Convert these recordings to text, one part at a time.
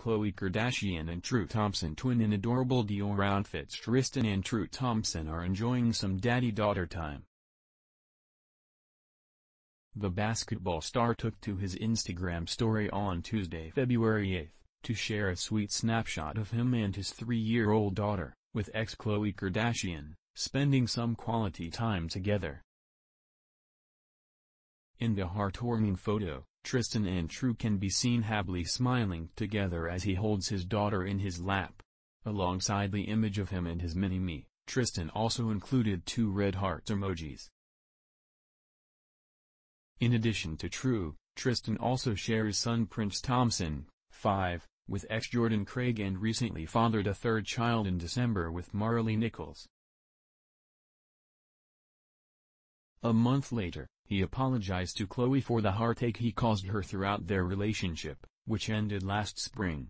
Khloe Kardashian and True Thompson twin in adorable Dior outfits Tristan and True Thompson are enjoying some daddy-daughter time. The basketball star took to his Instagram story on Tuesday, February 8, to share a sweet snapshot of him and his three-year-old daughter, with ex Khloe Kardashian, spending some quality time together. In the heartwarming photo, Tristan and True can be seen happily smiling together as he holds his daughter in his lap. Alongside the image of him and his mini-me, Tristan also included two red heart emojis. In addition to True, Tristan also shares son Prince Thompson, 5, with ex-Jordan Craig and recently fathered a third child in December with Maralee Nichols. A month later, he apologized to Khloe for the heartache he caused her throughout their relationship, which ended last spring.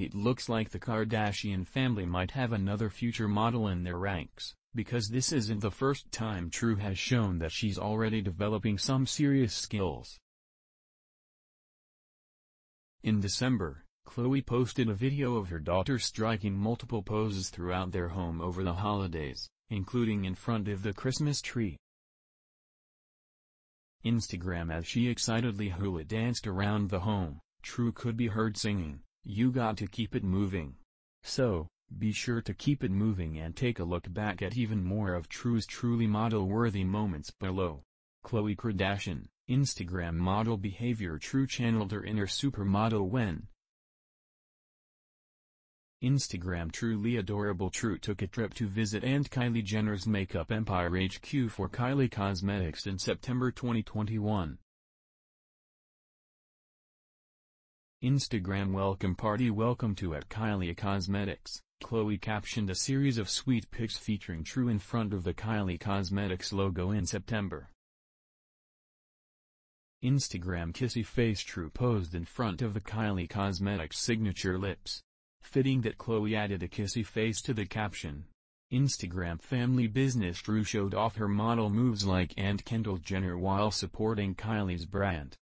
It looks like the Kardashian family might have another future model in their ranks, because this isn't the first time True has shown that she's already developing some serious skills. In December, Khloe posted a video of her daughter striking multiple poses throughout their home over the holidays including in front of the Christmas tree. Instagram as she excitedly hula danced around the home, True could be heard singing, You got to keep it moving. So, be sure to keep it moving and take a look back at even more of True's truly model-worthy moments below. Khloe Kardashian, Instagram model behavior True channeled her inner supermodel when, Instagram truly adorable True took a trip to visit Aunt Kylie Jenner's makeup empire HQ for Kylie Cosmetics in September 2021. Instagram welcome party welcome to at Kylie Cosmetics, Khloe captioned a series of sweet pics featuring True in front of the Kylie Cosmetics logo in September. Instagram kissy face True posed in front of the Kylie Cosmetics signature lips. Fitting that Khloe added a kissy face to the caption. Instagram family business True showed off her model moves like Aunt Kendall Jenner while supporting Kylie's brand.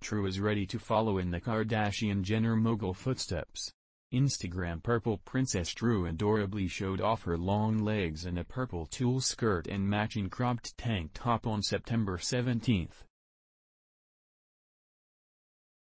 True is ready to follow in the Kardashian-Jenner mogul footsteps. Instagram purple princess True adorably showed off her long legs in a purple tulle skirt and matching cropped tank top on September 17.